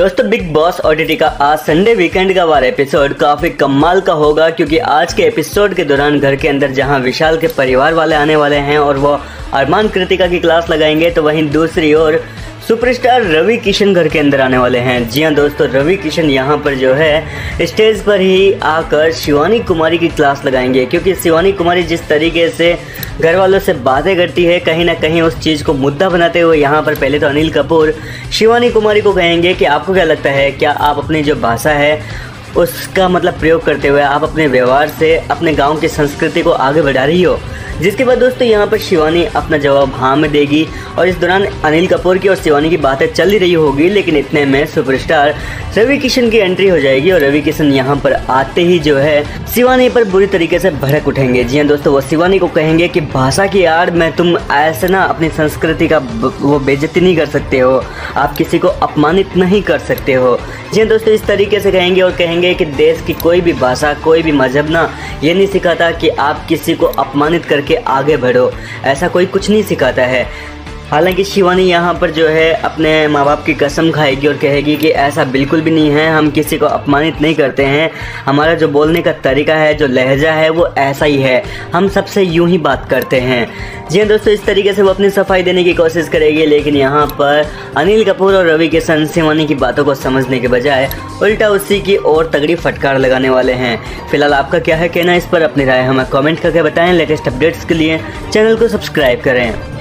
दोस्तों big boss OTT का आज संडे वीकेंड का वाला एपिसोड काफ़ी कमाल का होगा, क्योंकि आज के एपिसोड के दौरान घर के अंदर जहाँ विशाल के परिवार वाले आने वाले हैं और वो अरमान कृतिका की क्लास लगाएँगे तो वहीं दूसरी ओर सुपरस्टार रवि किशन घर के अंदर आने वाले हैं। जी हाँ दोस्तों, रवि किशन यहाँ पर जो है, स्टेज पर ही आकर शिवानी कुमारी की क्लास लगाएँगे, क्योंकि शिवानी कुमारी जिस तरीके से घर वालों से बातें करती है, कहीं ना कहीं उस चीज़ को मुद्दा बनाते हुए यहाँ पर पहले तो अनिल कपूर शिवानी कुमारी को कहेंगे कि आपको क्या लगता है, क्या आप अपनी जो भाषा है, उसका मतलब प्रयोग करते हुए आप अपने व्यवहार से, अपने गाँव की संस्कृति को आगे बढ़ा रही हो? जिसके बाद दोस्तों यहाँ पर शिवानी अपना जवाब हाँ में देगी और इस दौरान अनिल कपूर की और शिवानी की बातें चल रही होगी, लेकिन इतने में सुपरस्टार रवि किशन की एंट्री हो जाएगी और रवि किशन यहाँ पर आते ही जो है शिवानी पर बुरी तरीके से भड़क उठेंगे। जी हाँ दोस्तों, वो शिवानी को कहेंगे कि, भाषा की आड़, में तुम ऐसे ना अपनी संस्कृति का वो बेजती नहीं कर सकते हो। आप किसी को अपमानित नहीं कर सकते हो। जी हाँ दोस्तों, इस तरीके से कहेंगे और कहेंगे कि देश की कोई भी भाषा, कोई भी मज़हब ना ये नहीं सिखाता कि आप किसी को अपमानित करके के आगे बढ़ो। ऐसा कोई कुछ नहीं सिखाता है। हालाँकि शिवानी यहाँ पर जो है अपने माँ बाप की कसम खाएगी और कहेगी कि ऐसा बिल्कुल भी नहीं है, हम किसी को अपमानित नहीं करते हैं। हमारा जो बोलने का तरीका है, जो लहजा है, वो ऐसा ही है। हम सबसे यूँ ही बात करते हैं। जी हाँ दोस्तों, इस तरीके से वो अपनी सफ़ाई देने की कोशिश करेगी, लेकिन यहाँ पर अनिल कपूर और रवि किशन शिवानी की बातों को समझने के बजाय उल्टा उसी की और तगड़ी फटकार लगाने वाले हैं। फ़िलहाल आपका क्या है कहना इस पर अपनी राय हमें कमेंट करके बताएँ। लेटेस्ट अपडेट्स के लिए चैनल को सब्सक्राइब करें।